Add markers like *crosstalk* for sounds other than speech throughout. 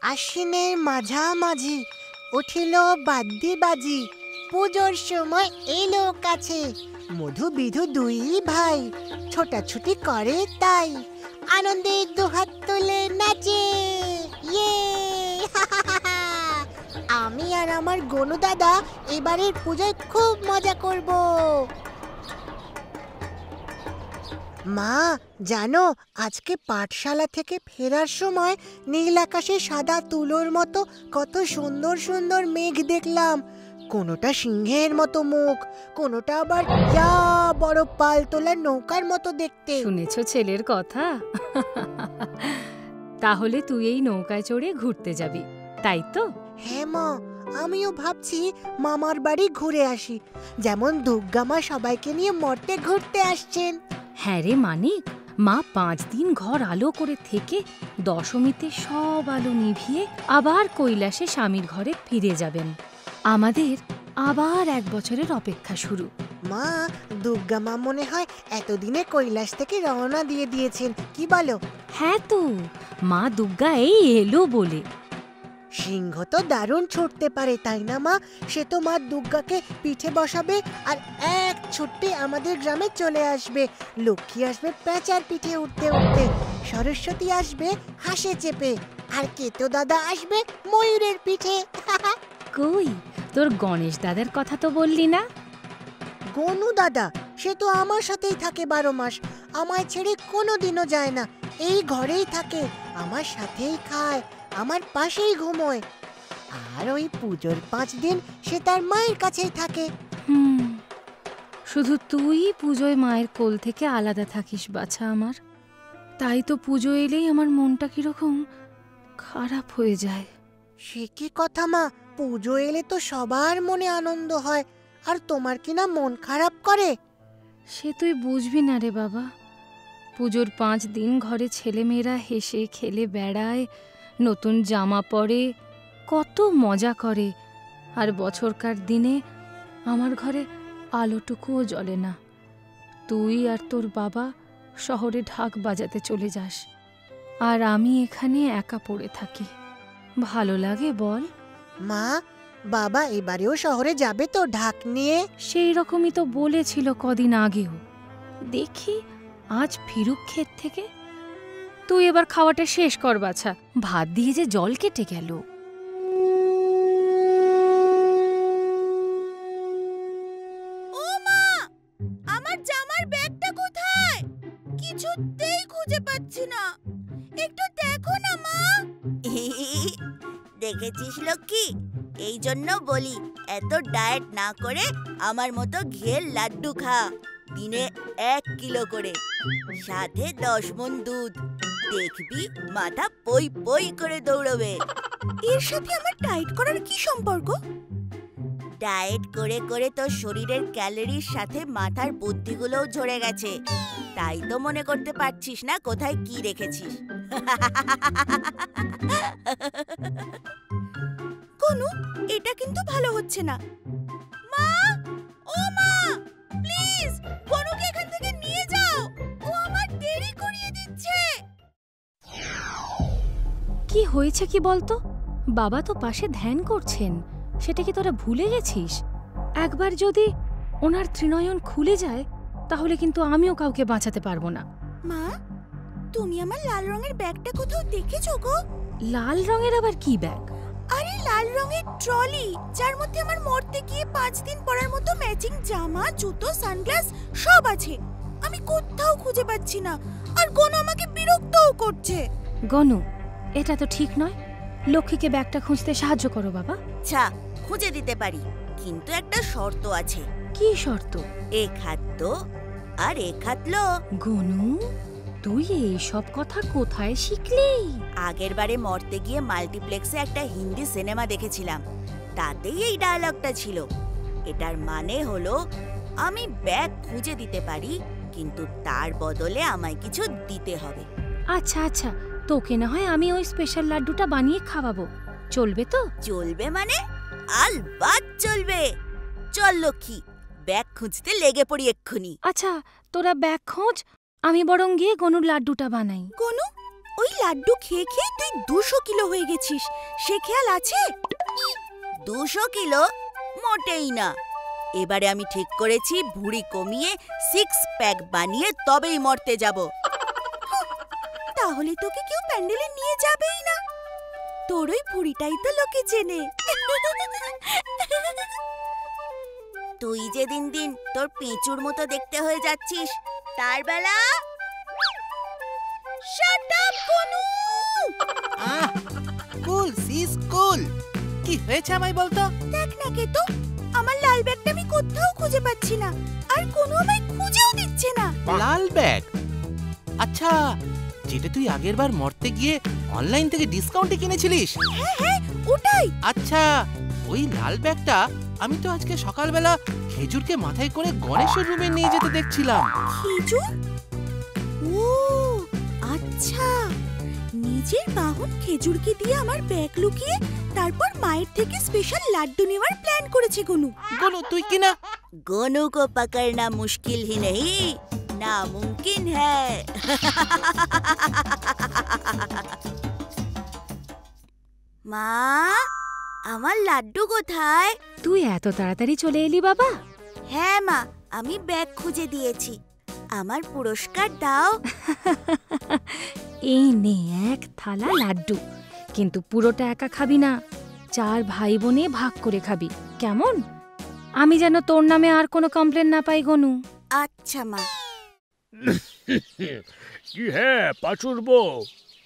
আশ্বিনের মাঝামাঝি উঠিল বাদ্যি বাজি পুজোর সময় এলো কাছে। মধু বিধু দুই ভাই ছোটাছুটি করে তাই। আনন্দে দুহাত তুলে নাচে। ইয়ে! *laughs* আমি আর আমার গনু দাদা এবারের পুজোয় খুব মজা করব। মা জানো আজকে পাঠশালা থেকে ফেরার সময় নীল আকাশে সাদা তুলোর মতো কত সুন্দর সুন্দর মেঘ দেখলাম। কোনোটা সিংহের মতো মুখ কোনোটা আবার যা বড় পাল তোলা নৌকার মতো দেখতে। শুনেছ ছেলের কথা? *laughs* তাহলে তুই এই নৌকায় চড়ে ঘুরতে যাবি তাই তো? হ্যাঁ মা আমিও ভাবছি মামার বাড়ি ঘুরে আসি। যেমন দুর্গামা সবাইকে নিয়ে মর্তে ঘুরতে আসছেন। হ্যাঁ রে মানিক মা পাঁচ দিন ঘর আলো করে থেকে দশমীতে সব আলো নিভিয়ে আবার কৈলাসে স্বামীর ঘরে ফিরে যাবেন। আমাদের আবার এক বছরের অপেক্ষা শুরু। মা দুর্গা মা মনে হয় এতদিনে কৈলাস থেকে রওনা দিয়ে দিয়েছেন। কি বলো? হ্যাঁ তো মা দুর্গা এই এলো বলে। সিংহ তো দারুণ ছুটতে পারে তাই না মা? সে তো মা দুর্গাকে পিঠে বসাবে আর এক ছুটতে আমাদের গ্রামে চলে আসবে। লক্ষ্মী আসবে পেঁচার পিঠে উঠতে উঠতে সরস্বতী আসবে হাসে চেপে আর কেতো দাদা আসবে ময়ূরের পিঠে। *laughs* কই? তোর গণেশ দাদার কথা তো বললি না? গনু দাদা সে তো আমার সাথেই থাকে বারো মাস আমায় ছেড়ে কোনো দিনও যায় না এই ঘরেই থাকে আমার সাথেই খায়। আমার পাশেই ঘুমোয়। আর ওই পুজোর পাঁচ দিন সে তার মায়ের কাছেই থাকে। হুম শুধু তুই পুজোয় মায়ের কোল থেকে আলাদা থাকিস বাছা আমার। তাই তো পুজো এলেই আমার মনটা কীরকম খারাপ হয়ে যায়। সে কি কথা মা? পুজো এলে তো সবার মনে আনন্দ হয়। আর তোমার কি না মন খারাপ করে? সে তুই বুঝবি না রে বাবা। পুজোর পাঁচ দিন ঘরে ছেলেমেয়েরা হেসে খেলে বেড়ায়। নতুন জামা পরে কত মজা করে। আর বছরকার দিনে আমার ঘরে আলোটুকুও জ্বলে না। তুই আর তোর বাবা শহরে ঢাক বাজাতে চলে যাস। আর আমি এখানে একা পড়ে থাকি। ভালো লাগে বল। মা বাবা এবারেও শহরে যাবে তো ঢাক নিয়ে? সেই রকমই তো বলেছিল কদিন আগেও। দেখি আজ ফিরুক ক্ষেত থেকে তুই এবার খাওয়াটা শেষ কর বাছা। ভাত দিয়ে যে জল কেটে গেল। ও মা আমার জামার ব্যাগটা কোথায়? কিছুতেই খুঁজে পাচ্ছি না। একটু দেখো না মা। *laughs* দেখেছিস লক্ষ্মী? এই জন্য বলি এত ডায়েট না করে আমার মতো ঘিয়ের লাড্ডু খা। দিনে এক কিলো করে। সাথে দশ মন দুধ। দেখবি মাথা পই পই করে দৌড়বে। এর সাথে আমার ডায়েট করার কি সম্পর্ক? ডায়েট করে করে তোর শরীরের ক্যালোরির সাথে মাথার বুদ্ধিগুলোও ঝরে গেছে। তাই তো মনে করতে পারছিস না কোথায় কি রেখেছিস। কোনু এটা কিন্তু ভালো হচ্ছে না। মা! ও মা! কি হয়েছে কি বলতো? বাবা তো পাশে ধ্যান করছেন সেটা কি তোরা ভুলে গেছিস? একবার যদি ওনার ত্রিনয়ন খুলে যায় তাহলে কিন্তু আমিও কাউকে বাঁচাতে পারব না। মা তুমি আমার লাল রঙের ব্যাগটা কোথাও দেখেছ গো? লাল রঙের আবার কি ব্যাগ? আরে লাল রঙের ট্রলি যার মধ্যে আমার মরতে গিয়ে পাঁচ দিন পরার মতো ম্যাচিং জামা জুতো সানগ্লাস সব আছে। আমি কোথাও খুঁজে পাচ্ছি না আর গনু আমাকে বিরক্তও করছে। গনু এটা তো ঠিক নয়। লক্ষ্মীকে ব্যাগটা খুঁজতে সাহায্য করো বাবা। আচ্ছা খুঁজে দিতে পারি কিন্তু একটা শর্ত আছে। কি শর্ত? এ খাদ্য আর এ হাত লো গনু তুই এই সব কথা কোথায় শিখলি? আগের বারে মরতে গিয়ে মাল্টিপ্লেক্সে একটা হিন্দি সিনেমা দেখেছিলাম। তাতেই এই ডায়লগটা ছিল। এটার মানে হলো আমি ব্যাগ খুঁজে দিতে পারি কিন্তু তার বদলে আমায় কিছু দিতে হবে। আচ্ছা আচ্ছা তোকে না হয় আমি ওই স্পেশাল লাড্ডুটা বানিয়ে খাওয়াবো। চলবে তো? চলবে মানে? আলবাত চলবে। চল লক্ষ্মী ব্যাগ খুঁজতে লেগে পড়ি এক্ষুনি। আচ্ছা তোরা ব্যাগ খোঁজ আমি বরং গিয়ে গনুর লাড্ডুটা বানাই। কোনো ওই ওই লাড্ডু খেয়ে খেয়ে তুই দুশো কিলো হয়ে গেছিস। সে খেয়াল আছে? দুশো কিলো? মোটেই না। এবারে আমি ঠিক করেছি ভুঁড়ি কমিয়ে সিক্স প্যাক বানিয়ে তবেই মরতে যাব। তাহলে তোকে কেউ প্যান্ডেলে নিয়ে যাবেই না। তোর ওই ভুঁড়িটাই তো লোকে চেনে। তুই যে দিন দিন তোর পেঁচুর মতো দেখতে হয়ে যাচ্ছিস তার বেলা up, কনু! কুল সিস কুল। কি হয়েছে আমায় বলতো? দেখ না কে তো আমার লাল ব্যাগটা আমি কোথাও খুঁজে পাচ্ছি না আর কোনো আমায় খুঁজেও দিচ্ছে না। লাল ব্যাগ? আচ্ছা যেটা তুই আগের বার মরতে গিয়ে অনলাইন থেকে ডিসকাউন্টে কিনেছিলিস? হ্যাঁ হ্যাঁ ওটাই। আচ্ছা ওই লাল ব্যাগটা আমি তো আজকে সকালবেলা খেজুরকে মাথায় করে গণেশের রুমে নিয়ে যেতে দেখছিলাম। খেজুর? ও আচ্ছা। নিজের বাহন খেজুরকে দিয়ে আমার ব্যাগ লুকিয়ে তারপর মায়ের থেকে স্পেশাল লাড্ডু নেওয়ার প্ল্যান করেছে গনু। গনু তুই কিনা? গনু কো পাকড়না মুশকিল হি নেই नामुमकिन है মা আমার লাড্ডু কোথায় তুই এত তাড়াতাড়ি চলে এলি বাবা হ্যাঁ মা আমি ব্যাগ খুঁজে দিয়েছি আমার পুরস্কার দাও এই নে এক থালা লাড্ডু কিন্তু পুরোটা একা খাবি না চার ভাই বোনে ভাগ করে খাবি কেমন আমি যেন তোর নামে আর কোনো কমপ্লেন না পাই গনু আচ্ছা মা *laughs* কি হে পাঁচুর বউ?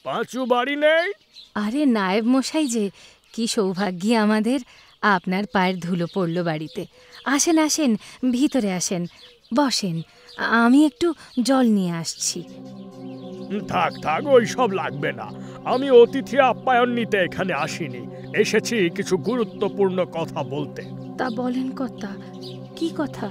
পাঁচু বাড়ি নেই? আরে নায়েব মশাই যে কি সৌভাগ্যী আমাদের আপনার পায়ের ধুলো পড়ল বাড়িতে। আসেন আসেন ভিতরে আসেন বসেন আমি একটু জল নিয়ে আসছি। থাক থাক ওই সব লাগবে না। আমি অতিথি আপ্যায়ন নিতে এখানে আসিনি। এসেছি কিছু গুরুত্বপূর্ণ কথা বলতে। তা বলেন কর্তা কি কথা?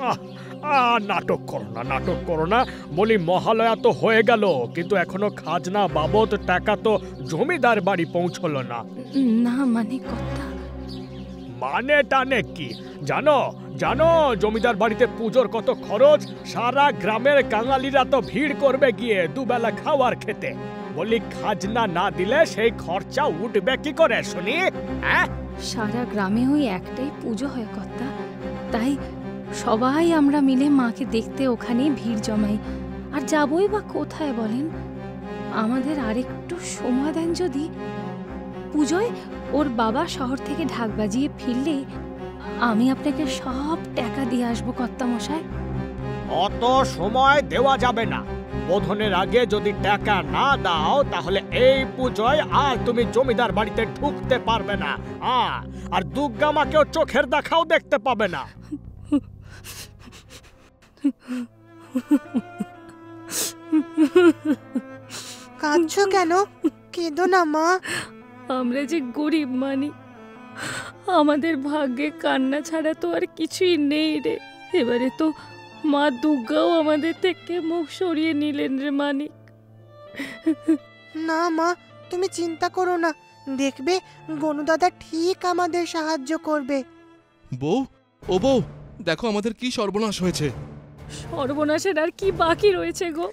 আহ আহ, নাটক করো না নাটক করো না। বলি মহালয়া তো হয়ে গেল কিন্তু এখনও খাজনা বাবদ টাকা তো জমিদার বাড়ি পৌঁছলো না। না মানে কথা? মানে টানে কি? জানো জানো জমিদার বাড়িতে পুজোর কত খরচ? সারা গ্রামের কাঙালিরা তো ভিড় করবে গিয়ে দুবেলা খাওয়ার খেতে। বলি খাজনা না দিলে সেই খরচা উঠবে কি করে শুনি হ্যাঁ? সারা গ্রামে ওই একটাই পুজো হয় কর্তা। তাই সবাই আমরা মিলে মাকে দেখতে ওখানে ভিড় জমাই। আর যাবই বা কোথায় বলেন? আমাদের আরেকটু সময় দেন যদি। পুজোয় ওর বাবা শহর থেকে ঢাক বাজিয়ে ফিরলে আমি আপনাকে সব টাকা দিয়ে আসব কর্তা মশাই অত সময় দেওয়া যাবে না। বোধনের আগে যদি টাকা না দাও, তাহলে এই পুজোয় আর তুমি জমিদার বাড়িতে ঢুকতে পারবে না। আর দুর্গা মাকেও চোখের দেখাও দেখতে পাবে না। কাঁদছো কেন? কেঁদো না মা। আমরা যে গরিব মানি আমাদের ভাগ্যে কান্না ছাড়া তো আর কিছুই নেই রে। এবারে তো মা দুর্গাও আমাদের থেকে মুখ সরিয়ে নিলেন রে মানিক। না মা তুমি চিন্তা করো না। দেখবে গনুদাদা ঠিক আমাদের সাহায্য করবে। বউ ও বউ দেখো আমাদের কি সর্বনাশ হয়েছে। সর্বনাশের আর কি বাকি রয়েছে গো?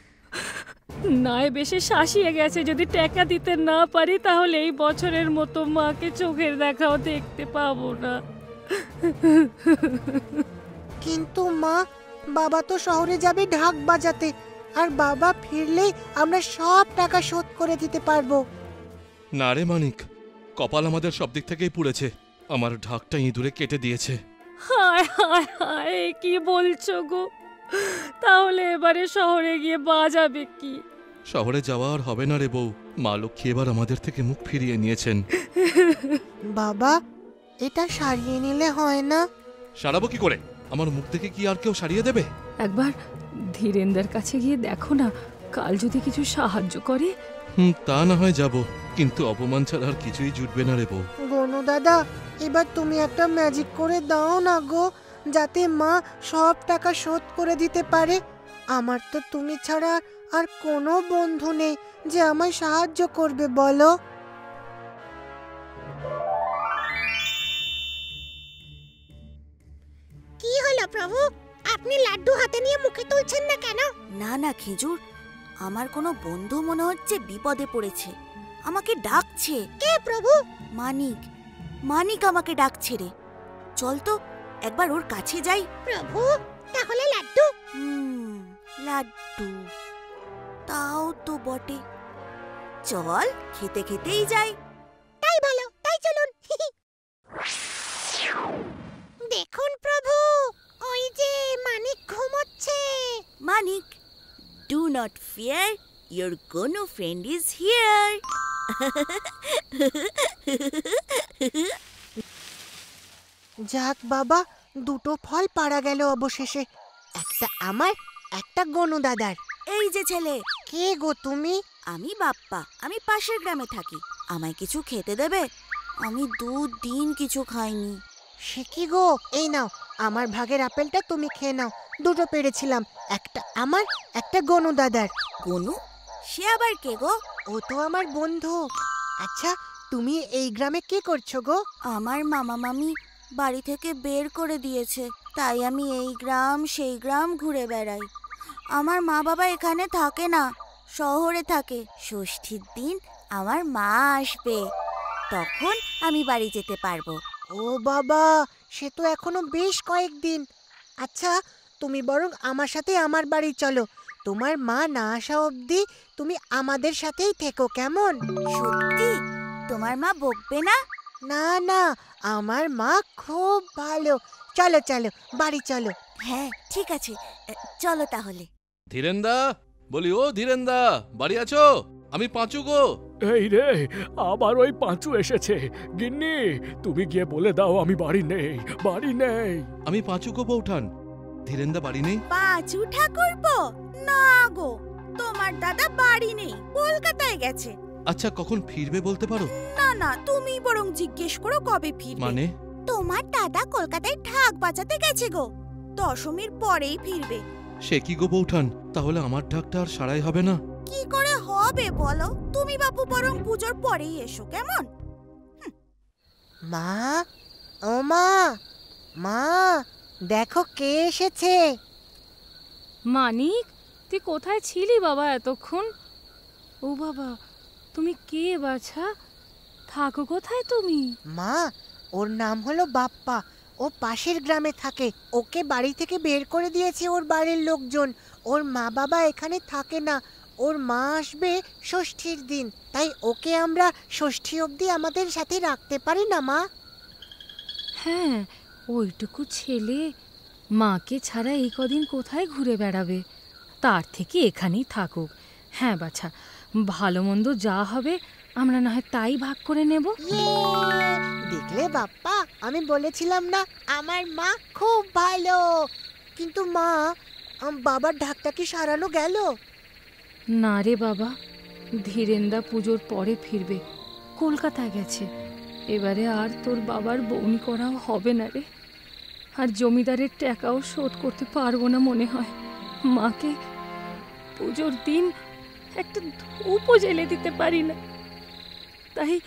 নাই বেশি শাসিয়ে গেছে যদি টাকা দিতে না পারি তাহলে এই বছরের মতো মাকে চোখের দেখাও দেখতে পাবো না। কিন্তু মা বাবা তো শহরে যাবে ঢাক বাজাতে আর বাবা ফিরলেই আমরা সব টাকা শোধ করে দিতে পারব। না রে মানিক কপাল আমাদের সব দিক থেকেই পুড়েছে। আমার ঢাকটা ইঁদুরে কেটে দিয়েছে। হায় হায় হায় কি বলছো গো? তাহলে এবারে শহরে গিয়ে বাজাবে কি? শহরে যাওয়া আর হবে না রে বউ। মা লক্ষ্মী এবার আমাদের থেকে মুখ ফিরিয়ে নিয়েছেন। *laughs* বাবা এটা সারিয়ে নিলে হয় না? সারাবো কি করে? আমার মুখ থেকে কি আর কেউ সারিয়ে দেবে? একবার ধীরেন্দার কাছে গিয়ে দেখো না কাল যদি কিছু সাহায্য করে। হুম তা না হয় যাব। কিন্তু অপমান ছাড়া আর কিছুই জুটবে না রে বউ। গনু দাদা এবার তুমি একটা ম্যাজিক করে দাও না গো। যাতে মা সব টাকা শোধ করে দিতে পারে। আমার তো তুমি ছাড়া আর কোনো বন্ধু নেই যে আমায় সাহায্য করবে বলো। কি হলো প্রভু? আপনি লাড্ডু হাতে নিয়ে মুখে তুলছেন না কেন? না না খেজুর। আমার কোনো বন্ধু মনে হচ্ছে বিপদে পড়েছে। আমাকে ডাকছে। কে প্রভু? মানিক। মানিক আমাকে ডাকছে রে। চল তো একবার ওর কাছে যাই। প্রভু তাহলে লাড্ডু। হুম লাড্ডু। তাও তো বটে। চল খেতে খেতেই যাই। তাই ভালো তাই চলুন। দেখুন প্রভু ওই যে মানিক ঘুমোচ্ছে। Manik do not fear your কোনো ফ্রেন্ড ইজ হিয়ার যাক বাবা দুটো ফল পাড়া গেল অবশেষে। একটা আমার একটা গনু দাদার। এই যে ছেলে। কে গো তুমি? আমি বাপ্পা আমি পাশের গ্রামে থাকি। আমায় কিছু খেতে দেবে? আমি দু দিন কিছু খাইনি। সে কি গো? এই নাও আমার ভাগের আপেলটা তুমি খেয়ে নাও। দুটো পেরেছিলাম একটা আমার একটা গনু দাদার। গনু? সে আবার কে গো? ও তো আমার বন্ধু। আচ্ছা তুমি এই গ্রামে কি করছ গো? আমার মামা মামি বাড়ি থেকে বের করে দিয়েছে। তাই আমি এই গ্রাম সেই গ্রাম ঘুরে বেড়াই। আমার মা বাবা এখানে থাকে না শহরে থাকে। ষষ্ঠীর দিন আমার মা আসবে। তখন আমি বাড়ি যেতে পারব। ও বাবা সে তো এখনও বেশ কয়েকদিন। আচ্ছা তুমি বরং আমার সাথে আমার বাড়ি চলো। তোমার মা না আসা অবধি তুমি আমাদের সাথেই থেকো কেমন? সত্যি? তোমার মা বকবে না? না না আমার মা খুব ভালো। চলো চলো বাড়ি চলো। হ্যাঁ ঠিক আছে। চলো তাহলে। ধীরেন্দা বলি ও ধীরেন্দা বাড়ি আছো? আমি পাঁচু গো। এই রে আবার ওই পাঁচু এসেছে। গিন্নি তুমি গিয়ে বলে দাও আমি বাড়ি নেই বাড়ি নেই। আমি পাঁচু গো বৌঠান। ধীরেন্দা বাড়ি নেই? পাঁচু ঠাকুরপো? না গো তোমার দাদা বাড়ি নেই কলকাতায় গেছে। আচ্ছা কখন ফিরবে বলতে পারো? না না তুমি বরং জিজ্ঞেস করো কবে ফিরবে। মানে? তোমার দাদা কলকাতায় ঢাক বাঁচাতে গেছে গো। দশমীর পরেই ফিরবে। সে কি গো বৌঠান? তাহলে আমার ডাকটা আর সারাই হবে না? কি করে হবে বলো? তুমি বাপু বরং পুজোর পরেই এসো কেমন? মা ও মা মা দেখো কে এসেছে। মানিক তুই কোথায় ছিলি বাবা এতক্ষণ? ও বাবা তুমি কে বাছা? থাকো কোথায় তুমি? মা ওর নাম হলো বাপ্পা। ও পাশের গ্রামে থাকে। ওকে বাড়ি থেকে বের করে দিয়েছে ওর বাড়ির লোকজন। ওর মা বাবা এখানে থাকে না। ওর মা আসবে ষষ্ঠীর দিন। তাই ওকে আমরা ষষ্ঠী অবধি আমাদের সাথে রাখতে পারি না মা? হ্যাঁ ওইটুকু ছেলে মাকে ছাড়া এই কদিন কোথায় ঘুরে বেড়াবে? তার থেকে এখানেই থাকুক। হ্যাঁ বাছা ভালো মন্দ যা হবে আমরা না হয় তাই ভাগ করে নেব। ইয়ে! দেখলে বাপ্পা আমি বলেছিলাম না আমার মা খুব ভালো। কিন্তু মা বাবার ঢাকটা কি সারানো গেল? না রে বাবা ধীরেন্দা পুজোর পরে ফিরবে কলকাতায় গেছে। এবারে আর তোর বাবার বউনি করাও হবে না রে। আর জমিদারের টাকাও শোধ করতে পারব না মনে হয়। মাকে পুজোর দিন একটা ধূপও জেলে দিতে পারি না। তাই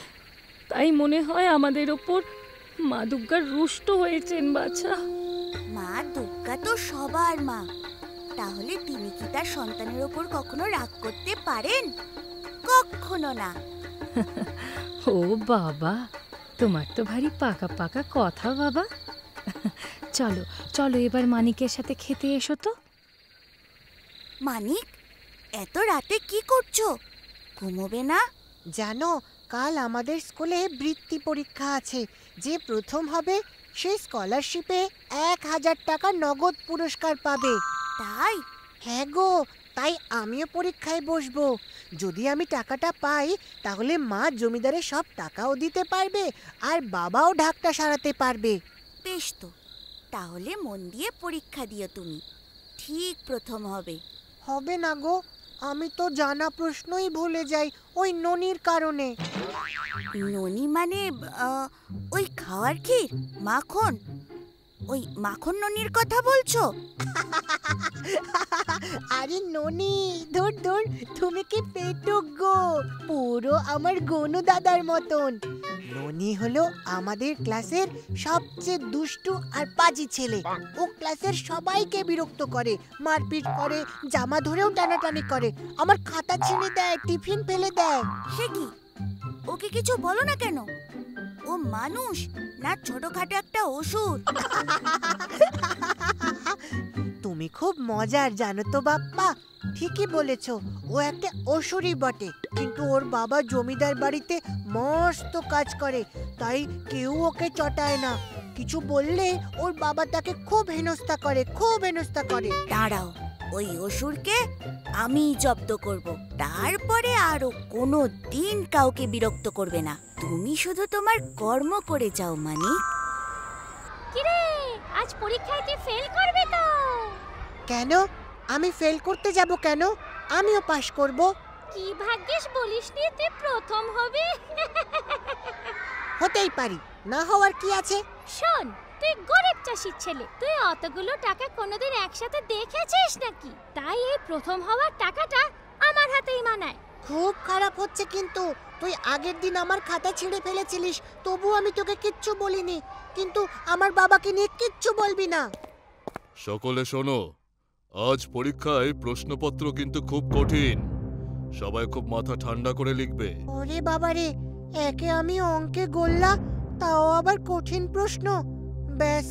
তাই মনে হয় আমাদের ওপর মা দুর্গার রুষ্ট হয়েছেন বাছা। মা দুর্গা তো সবার মা। তাহলে তিনি কি তার সন্তানের ওপর কখনো রাগ করতে পারেন? কখনো না। ও বাবা তোমার তো ভারী পাকা পাকা কথা বাবা। চলো চলো এবার মানিকের সাথে খেতে এসো তো। মানিক? এত রাতে কি করছ? ঘুমোবে না? জানো কাল আমাদের স্কুলে বৃত্তি পরীক্ষা আছে। যে প্রথম হবে সে স্কলারশিপে এক হাজার টাকা নগদ পুরস্কার পাবে। তাই? হ্যাঁ গো তাই আমিও পরীক্ষায় বসবো। যদি আমি টাকাটা পাই তাহলে মা জমিদারের সব টাকাও দিতে পারবে আর বাবাও ঢাকটা সারাতে পারবে। বেশ তো তাহলে মন দিয়ে পরীক্ষা দিও তুমি। ঠিক প্রথম হবে। হবে না গো আমি তো জানা প্রশ্নই ভুলে যাই ওই ননির কারণে। ননি মানে ওই খাওয়ার ক্ষীর, মাখন? ওই মাখন ননির কথা বলছো? *laughs* আরে ননি ধর ধর তুমি কি পেটুক গো? পুরো আমার গনু দাদার মতন। ননি হলো আমাদের ক্লাসের সবচেয়ে দুষ্টু আর পাজি ছেলে। ও ক্লাসের সবাইকে বিরক্ত করে মারপিট করে জামা ধরেও টানাটানি করে। আমার খাতা ছিঁড়ে দেয় টিফিন ফেলে দেয়। সে কি? ওকে কিছু বলো না কেন? ও মানুষ না ছোটখাটো একটা অসুর তুমি খুব মজার জানো তো বাপ্পা। ঠিকই বলেছ ও একটা অসুরই বটে। কিন্তু ওর বাবা জমিদার বাড়িতে মস্ত কাজ করে তাই কেউ ওকে চটায় না। কিছু বললে ওর বাবা তাকে খুব হেনস্থা করে খুব হেনস্থা করে। দাঁড়াও ওই অসুরকে আমি জব্দ করব। তারপরে আরও কোনো দিন কাউকে বিরক্ত করবে না। তুমি শুধু তোমার কর্ম করে যাও মানিক। কিরে আজ পরীক্ষায় তুই ফেল করবে তো। কেন? আমি ফেল করতে যাব কেন? আমিও পাশ করব। কি ভাগ্যিস বলিস নি তুই প্রথম হবি। হতেই পারি না হওয়ার কি আছে? শোন তুই গরিব চাষির ছেলে তুই অতগুলো টাকা কোনোদিন একসাথে দেখেছিস নাকি? তাই এই প্রথম হওয়ার টাকাটা আমার হাতেই মানায়। খুব খারাপ হচ্ছে কিন্তু তুই আগের দিন আমার খাতা ছিঁড়ে ফেলেছিলিস তবু আমি তোকে কিচ্ছু বলিনি। কিন্তু আমার বাবাকে নিয়ে কিচ্ছু বলবি না। সকলে শোনো আজ পরীক্ষায় প্রশ্নপত্র কিন্তু খুব কঠিন। সবাই খুব মাথা ঠান্ডা করে লিখবে। ওরে বাবারে একে আমি অঙ্কে গোল্লা তাও আবার কঠিন প্রশ্ন। ব্যাস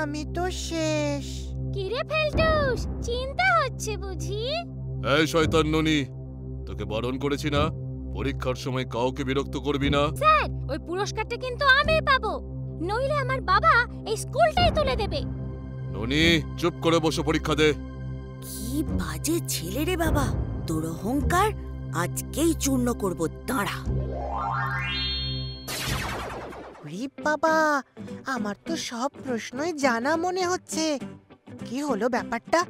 আমি তো শেষ। কিরে ফেলটুস চিন্তা হচ্ছে বুঝি? এই শয়তান ননি তোকে বারণ করেছি না? পরীক্ষার সময় কাউকে বিরক্ত করবি না? স্যার ওই পুরস্কারটা কিন্তু আমি পাবো। নইলে আমার বাবা এই স্কুলটাই তুলে দেবে। ননি চুপ করে বসে পরীক্ষা দে। কি বাজে ছেলে রে বাবা। তোর অহংকার আজকেই চূর্ণ করব দাঁড়া। রে বাবা আমার তো সব প্রশ্নই জানা মনে হচ্ছে। কি হলো ব্যাপারটা?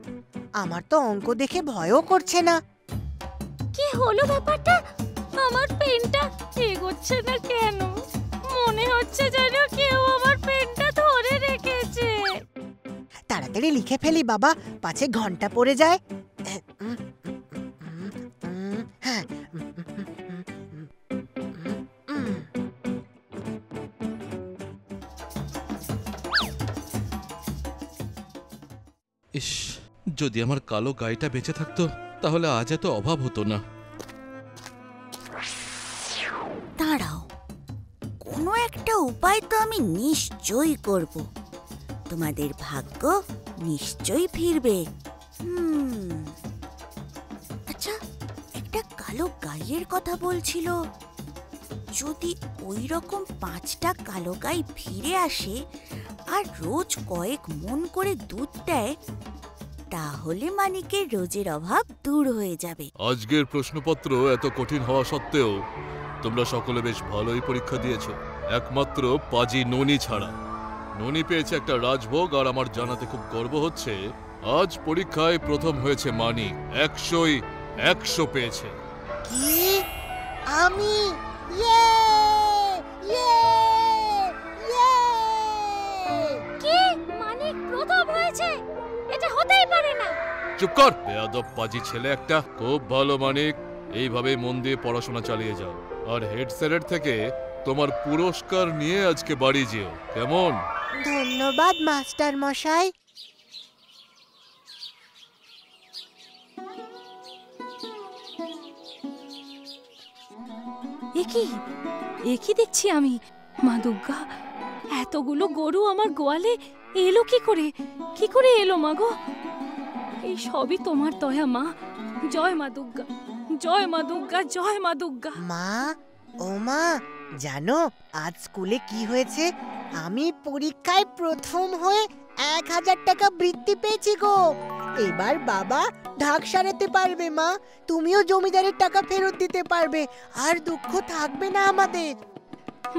আমার তো অঙ্ক দেখে ভয়ও করছে না। কি হলো ব্যাপারটা? আমার পেনটা এগোচ্ছে না কেন? মনে হচ্ছে যেন কেউ আমার পেনটা ধরে রেখেছে। তাড়াতাড়ি লিখে ফেলি বাবা পাছে ঘণ্টা পড়ে যায়। হ্যাঁ। ইস যদি আমার কালো গাইটা বেঁচে থাকতো তাহলে আজ এত অভাব হতো না। উপায় তো আমি নিশ্চয়ই করব। তোমাদের ভাগ্য নিশ্চয়ই ফিরবে। আচ্ছা একটা কালো গাইয়ের কথা বলছিল। যদি ওই রকম পাঁচটা কালো গাই ফিরে আসে আর রোজ কয়েক মন করে দুধ দেয়, তাহলে মানিকের রোজের অভাব দূর হয়ে যাবে। আজকের প্রশ্নপত্র এত কঠিন হওয়া সত্ত্বেও তোমরা সকলে বেশ ভালোই পরীক্ষা দিয়েছ। একমাত্র পাজি ননি ছাড়া। ননি পেয়েছে একটা রাজভোগ আর আমার জানাতে খুব গর্ব হচ্ছে। আজ পরীক্ষায় প্রথম হয়েছে মানিক একশোই একশো পেয়েছে। কি? আমি? ইয়ে! ইয়ে! ইয়ে! কি? মানিক প্রথম হয়েছে? এটা হতেই পারে না। চুপ কর। বেয়াদব পাজি ছেলে একটা। খুব ভালো মানিক। এইভাবে মন দিয়ে পড়াশোনা চালিয়ে যাও। আর হেড স্যারের থেকে তোমার পুরস্কার নিয়ে আজকে বাড়ি যেও কেমন? ধন্যবাদ মাস্টার মশাই। এ কি? এ দেখছি আমি? মা দুর্গা এতগুলো গরু আমার গোয়ালে এলো কি করে? কি করে এলো মা গো? এই সবই তোমার দয়া মা। জয় মা দুর্গা জয় মা দুর্গা জয় মা দুর্গা। মা ও মা জানো আজ স্কুলে কি হয়েছে? আমি পরীক্ষায় প্রথম হয়ে এক হাজার টাকা বৃত্তি পেয়েছি গো। এবার বাবা ঢাক সারাতে পারবে মা। তুমিও জমিদারের টাকা ফেরত দিতে পারবে। আর দুঃখ থাকবে না আমাদের।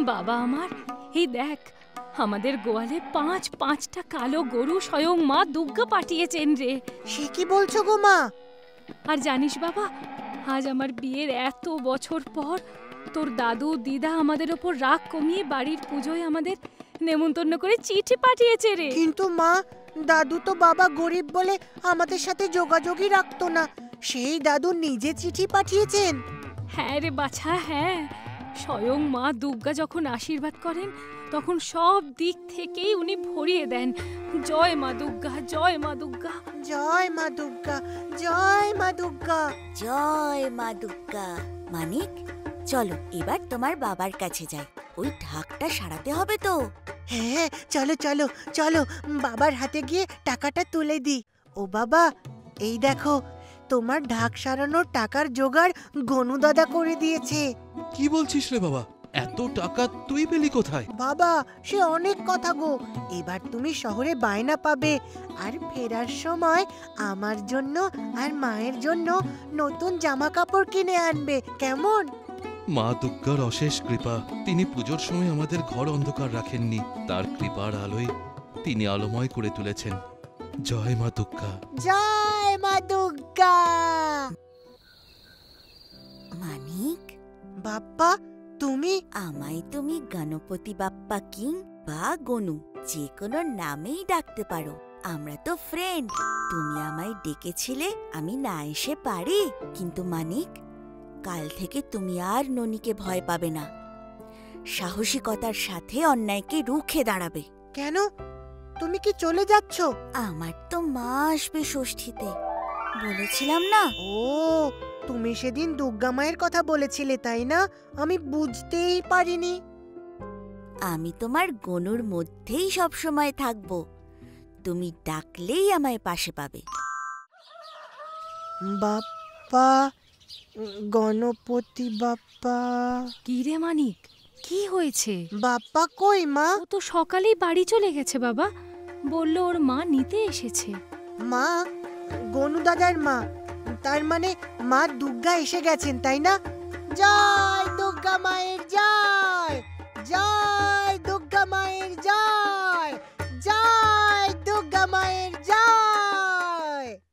বাবা আমার এই দেখ আমাদের গোয়ালে পাঁচ পাঁচটা কালো গরু স্বয়ং মা দুর্গা পাঠিয়েছেন রে। সে কি বলছো গো মা? আর জানিস বাবা আজ আমার বিয়ের এত বছর পর তোর দাদু দিদা আমাদের ওপর রাগ কমিয়ে বাড়ির পুজোয় আমাদের নেমন্তন্ন করে চিঠি পাঠিয়েছে রে। কিন্তু মা দাদু তো বাবা গরিব বলে আমাদের সাথে যোগাযোগই রাখতো না। সেই দাদু নিজে চিঠি পাঠিয়েছেন। হ্যাঁ রে বাছা হ্যাঁ। স্বয়ং মা দুর্গা যখন আশীর্বাদ করেন তখন সব দিক থেকেই উনি ভরিয়ে দেন। জয় মা দুর্গা জয় মা দুর্গা। জয় মা দুর্গা জয় মা দুর্গা। জয় মা দুর্গা। মানিক? চলো এবার তোমার বাবার কাছে যাই। ওই ঢাকটা সারাতে হবে তো। হ্যাঁ চলো চলো চলো বাবার হাতে গিয়ে টাকাটা তুলে দি। ও বাবা এই দেখো তোমার ঢাক সারানোর টাকার জোগাড় গনু দাদা করে দিয়েছে। কি বলছিস রে বাবা? এত টাকা তুই পেলি কোথায়? বাবা সে অনেক কথা গো। এবার তুমি শহরে বায়না পাবে আর ফেরার সময় আমার জন্য আর মায়ের জন্য নতুন জামা কাপড় কিনে আনবে। কেমন? মা দুর্গার অশেষ কৃপা তিনি পুজোর সময় আমাদের ঘর অন্ধকার রাখেননি। তার কৃপার আলোয় তিনি আলোময় করে তুলেছেন। জয় মা দুর্গা। জয় মা দুর্গা! মানিক? বাপ্পা তুমি? আমায় তুমি গণপতি বাপ্পা কিং বা গনু যে কোনো নামেই ডাকতে পারো। আমরা তো ফ্রেন্ড তুমি আমায় ডেকেছিলে আমি না এসে পারি। কিন্তু মানিক কাল থেকে তুমি আর ননিকে ভয় পাবে না। সাহসিকতার সাথে অন্যায়কে রুখে দাঁড়াবে। কেন? তুমি কি চলে যাচ্ছ? আমার তো মা আসবে ষষ্ঠীতে। বলেছিলাম না। ও তুমি সেদিন দুর্গা মায়ের কথা বলেছিলে তাই না? আমি বুঝতেই পারিনি। আমি তোমার গনুর মধ্যেই সব সময় থাকব। তুমি ডাকলেই আমায় পাশে পাবে। বাপ্পা! গণপতি বাপ্পা। কি রে মানিক কি হয়েছে? বাপ্পা কই মা? ও তো সকালেই বাড়ি চলে গেছে বাবা। বলল ওর মা নিতে এসেছে। মা গনু দাদার মা। তার মানে মা দুর্গা এসে গেছেন তাই না? জয় দুর্গা মায়ের জয় জয়।